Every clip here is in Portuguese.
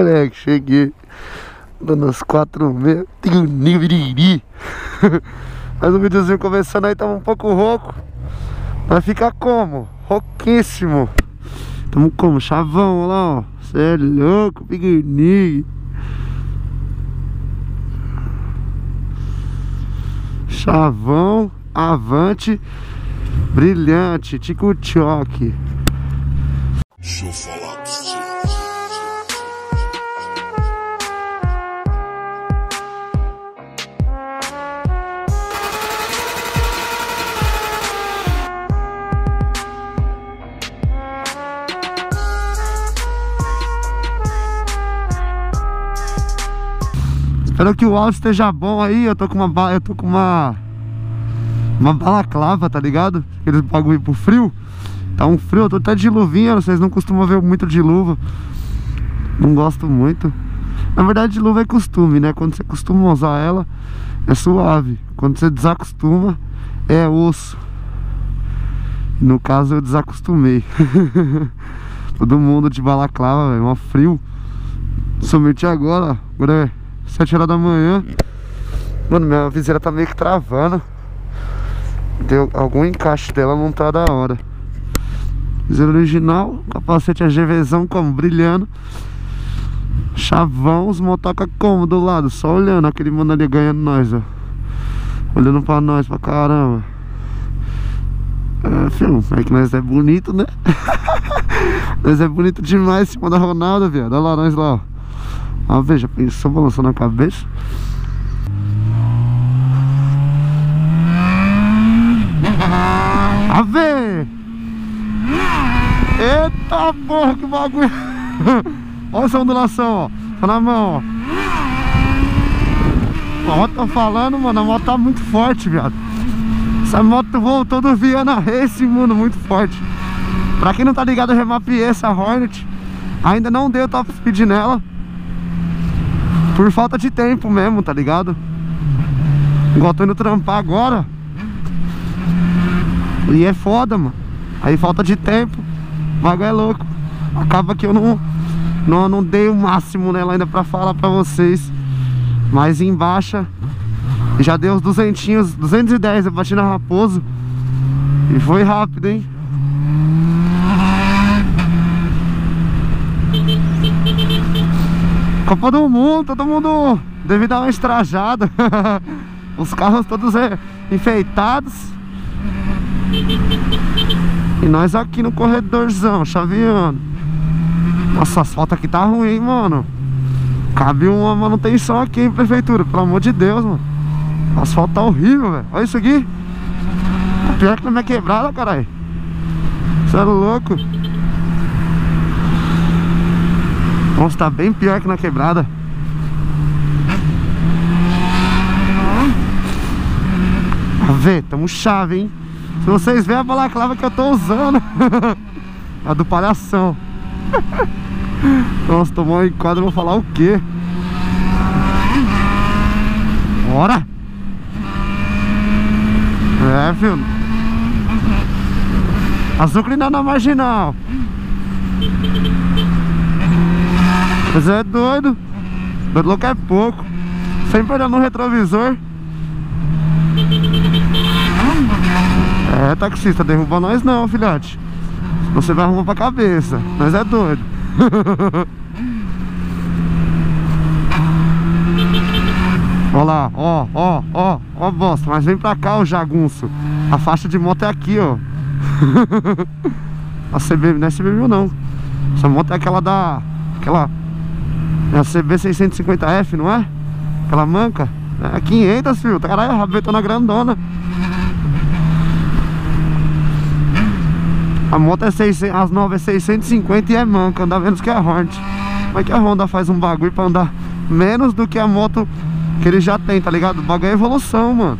Moleque, cheguei. Dando as quatro meia. Tenho niviriri. Mas o videozinho começando aí tava um pouco rouco. Vai ficar como? Rouquíssimo. Tamo como? Chavão, olha lá, ó. Cê é louco, piquenique. Chavão, avante, brilhante, tico-choque. Deixa eu falar pra você. Espero que o áudio esteja bom aí. Eu tô com uma eu tô com uma uma balaclava, tá ligado? Aqueles bagulho pro frio. Tá um frio, eu tô até de luvinha, vocês não costumam ver muito de luva. Não gosto muito. Na verdade, de luva é costume, né? Quando você costuma usar ela, é suave. Quando você desacostuma, é osso. No caso, eu desacostumei. Todo mundo de balaclava, velho, mó frio. Somente agora, agora é 7 horas da manhã. Mano, minha viseira tá meio que travando. Deu algum encaixe dela não tá da hora. Viseira original, capacete AGVzão como brilhando. Chavão, os motoca como do lado, só olhando aquele mano ali ganhando nós, ó. Olhando pra nós pra caramba. É, filho, é que nós é bonito, né? nós é bonito demais em cima da Ronaldo, viado. Olha lá, nós lá, ó. Ah, veja, pensou balançando a cabeça. A ver! Eita porra, que bagulho! Olha essa ondulação, ó. Tá na mão, ó. A moto tá falando, mano. A moto tá muito forte, viado. Essa moto voltou do Viana Race, mano, muito forte. Pra quem não tá ligado, eu remapeei essa Hornet. Ainda não deu top speed nela. Por falta de tempo mesmo, tá ligado? Igual tô indo trampar agora. E é foda, mano. Aí falta de tempo. O bagulho é louco. Acaba que eu não, não, não dei o máximo nela ainda pra falar pra vocês. Mas em baixa já deu uns duzentinhos, 210 eu bati na Raposo. E foi rápido, hein? Copa do Mundo, todo mundo uma estrajada. Os carros todos é, enfeitados. E nós aqui no corredorzão, chaveando. Nossa, as fotos aqui tá ruim, mano. Cabe uma manutenção aqui, hein, prefeitura. Pelo amor de Deus, mano. O asfalto tá horrível, velho. Olha isso aqui. Pior que na minha quebrada, caralho. Você é louco. Nossa, tá bem pior que na quebrada. A ver, tamo chave, hein? Se vocês verem a balaclava que eu tô usando A do palhação Nossa, tomou um enquadro, vou falar o quê? Bora! É, filho Azucrinando na marginal Mas é doido. Doido louco é pouco. Sempre olhando no retrovisor. É, taxista, derruba nós não, filhote. Você vai arrumar pra cabeça. Nós é doido. Ó lá, ó, ó, ó Ó bosta, mas vem pra cá, o jagunço. A faixa de moto é aqui, ó. A CB, não é CB1000 não. Essa moto é aquela da... Aquela... É a CB 650F, não é? Aquela manca É 500, filho, caralho, a rabetona grandona A moto é 600, as novas é 650 e é manca, anda menos que a Hornet. Como é que a Honda faz um bagulho pra andar menos do que a moto que ele já tem, tá ligado? O bagulho é evolução, mano.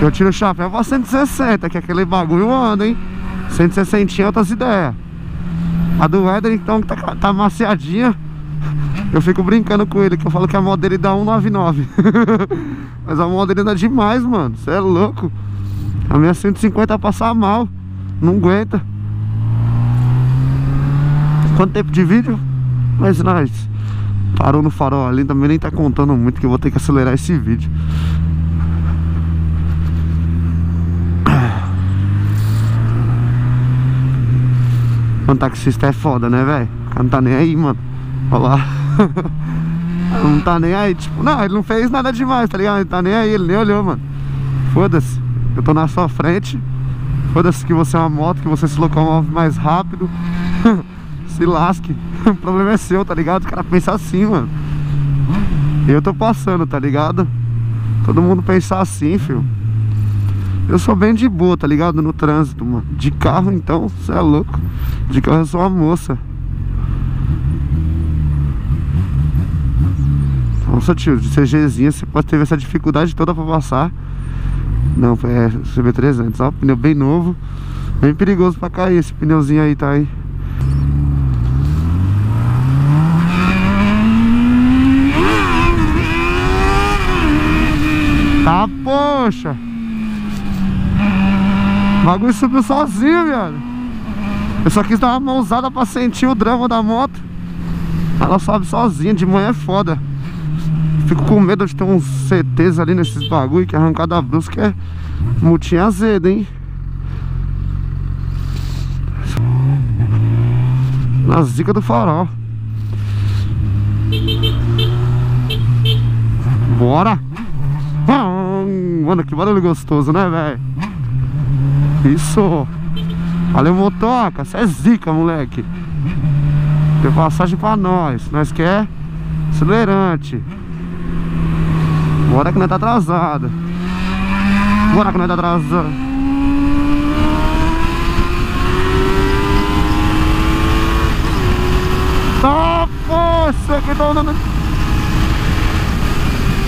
Eu tiro o chapéu pra 160, que aquele bagulho anda, hein? 160 é outras ideias. A do Éder, então, tá, tá maciadinha. Eu fico brincando com ele, que eu falo que a moto dele dá 199. Mas a moto dele anda demais, mano. Você é louco. A minha 150 passar mal Não aguenta Quanto tempo de vídeo? Mas nós parou no farol ali, também nem tá contando muito que eu vou ter que acelerar esse vídeo. Mano, taxista é foda, né, velho? O cara não tá nem aí, mano. Olha lá. não tá nem aí, tipo, não, ele não fez nada demais, tá ligado? Ele tá nem aí, ele nem olhou, mano. Foda-se. Eu tô na sua frente. Foda-se que você é uma moto, que você se locomove mais rápido. se lasque. o problema é seu, tá ligado? O cara pensa assim, mano. Eu tô passando, tá ligado? Todo mundo pensa assim, filho. Eu sou bem de boa, tá ligado? No trânsito, mano. De carro, então, você é louco. De carro eu sou uma moça. Nossa, tio, de CGzinha você pode ter essa dificuldade toda pra passar. Não, é CB300, ó, pneu bem novo. Bem perigoso pra cair esse pneuzinho aí, tá aí. Tá, poxa. O bagulho subiu sozinho, viado. Eu só quis dar uma mãozada pra sentir o drama da moto. Ela sobe sozinha, de manhã é foda. Fico com medo de ter uns CTs ali nesses bagulho que arrancada brusca é multinha azeda, hein? Na zica do farol. Bora! Mano, que barulho gostoso, né, velho? Isso! Valeu, motoca! Você é zica, moleque! Tem passagem pra nós. Nós quer acelerante. Bora que nós tá atrasado. Bora que nós tá atrasado. Tá, poxa, que tá andando.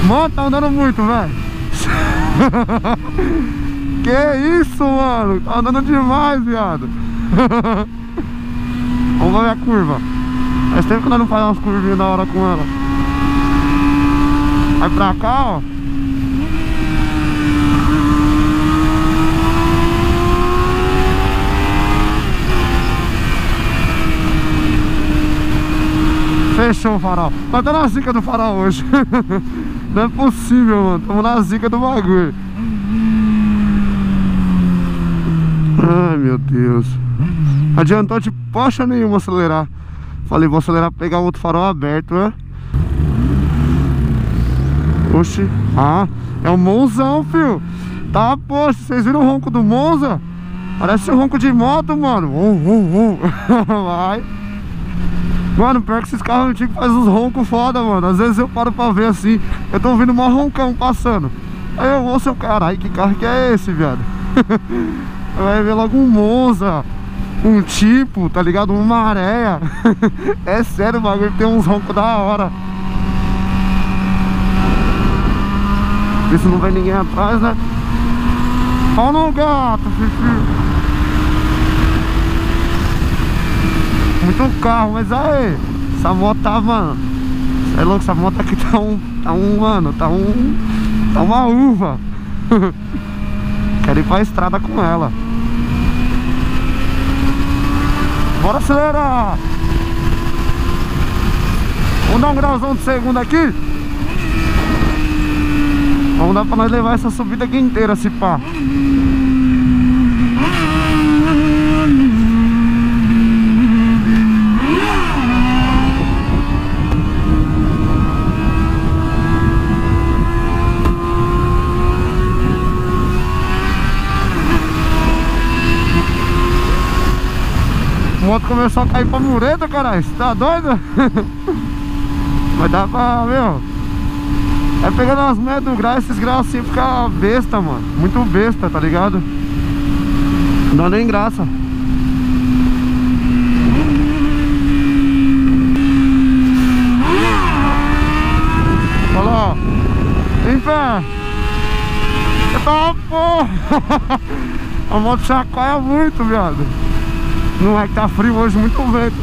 Mano, tá andando muito, velho. que isso, mano? Tá andando demais, viado. Vamos ver a curva. Faz tempo que nós não fazemos umas curvinhas da hora com ela. Vai pra cá, ó. Fechou o farol. Tá dando a zica do farol hoje. Não é possível, mano. Tamo na zica do bagulho. Ai, meu Deus. Adiantou de poxa nenhuma acelerar. Falei, vou acelerar pra pegar outro farol aberto, né? Oxi. Ah, é um Monzão, fio. Tá, poxa, vocês viram o ronco do Monza? Parece um ronco de moto, mano. Uh, uh, uh. Vai. Mano, pior que esses carros antigos fazem uns roncos foda, mano. Às vezes eu paro pra ver assim. Eu tô ouvindo um roncão passando. Aí eu seu caralho, que carro que é esse, viado? Vai ver logo um Monza. Um tipo, tá ligado? Uma areia. é sério, o bagulho tem uns roncos da hora. Vê se não vem ninguém atrás, né? Ó no gato, fifi. muito carro, mas aí, essa moto tá, mano. Você é louco, essa moto aqui tá um. Tá um, mano, tá um. Tá uma uva. Quero ir pra estrada com ela. Bora acelerar! Vamos dar um grauzão de segundo aqui. Vamos dar pra nós levar essa subida aqui inteira, se pá. Começou a cair pra mureta, caralho. Você tá doido? Mas dá pra, meu. É pegando as médias do grau, esses graus assim fica besta, mano. Muito besta, tá ligado? Não dá nem graça. Olha lá, ó. Em pé. Eita porra! A moto chacoalha muito, viado. Não é que tá frio hoje, muito vento.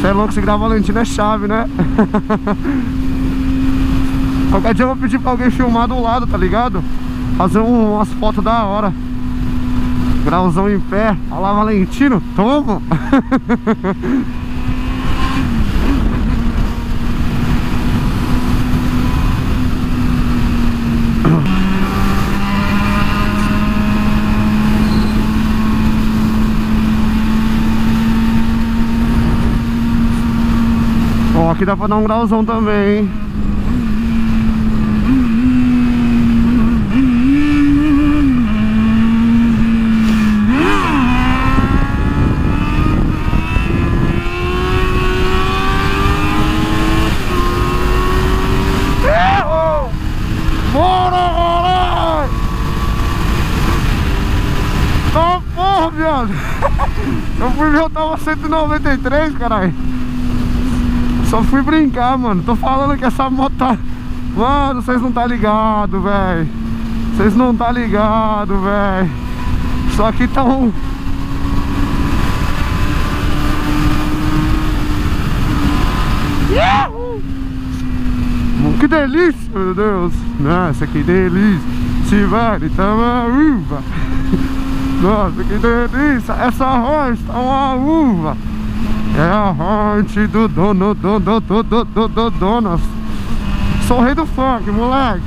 Você é louco, se gravar Valentina é chave, né? Qualquer dia eu vou pedir pra alguém filmar do lado, tá ligado? Fazer um, umas fotos da hora. Grauzão em pé. Olha lá, Valentino. Toma. aqui dá pra dar um grauzão também, hein? Tá! Eu fui ver, eu tava 193, caralho! Só fui brincar, mano. Tô falando que essa moto tá... Mano, vocês não tá ligado, velho. Vocês não tá ligado, velho. Isso aqui tá um... Yahoo! Que delícia, meu Deus. Nossa, que delícia. Tá uma uva. Nossa, que delícia. Essa rocha tá uma uva. É a arte do dono, do, do, do, do, do, do dono. Sou o rei do funk, moleque.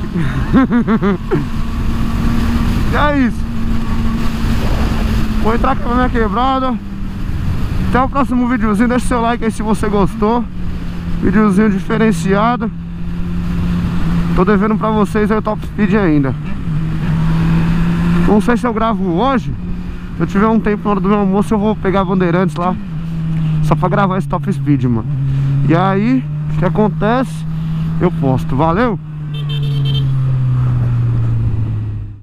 é isso. Vou entrar aqui na minha quebrada. Até o próximo videozinho. Deixa seu like aí se você gostou. Videozinho diferenciado. Tô devendo pra vocês aí o top speed ainda. Não sei se eu gravo hoje. Se eu tiver um tempo na hora do meu almoço, eu vou pegar Bandeirantes lá. Só pra gravar esse top speed, mano E aí, o que acontece? Eu posto, valeu?